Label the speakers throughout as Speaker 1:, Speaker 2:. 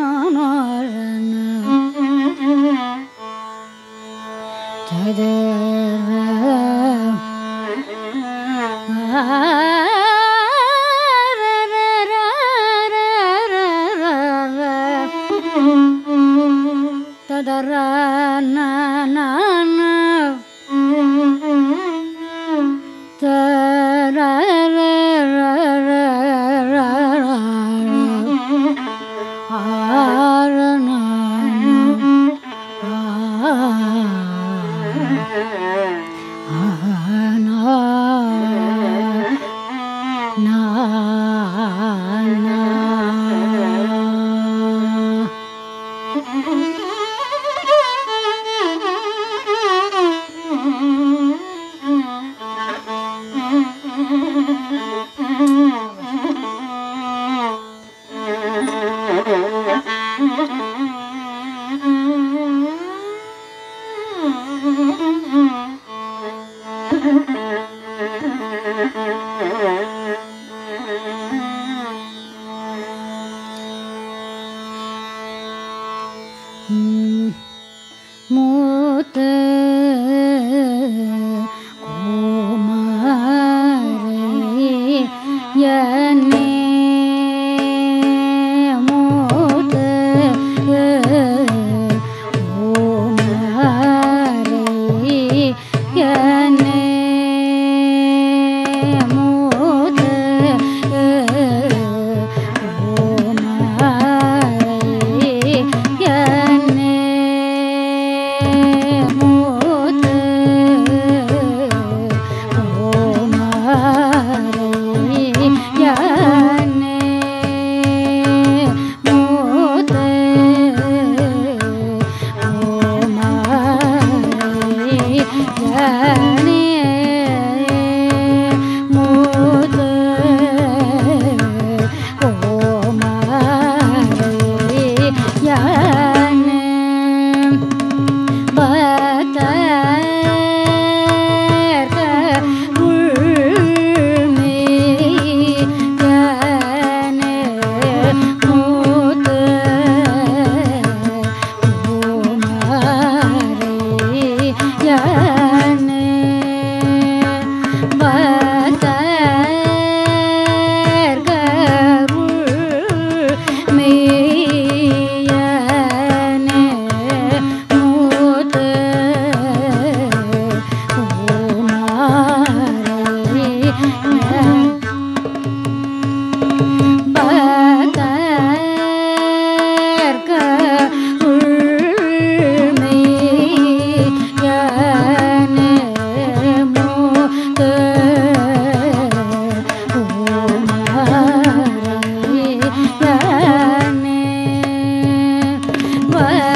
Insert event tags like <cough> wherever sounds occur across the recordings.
Speaker 1: ತದರರನೋರನ ತದರ ಆ Mm-hmm. <laughs> वर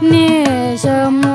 Speaker 1: ni sớm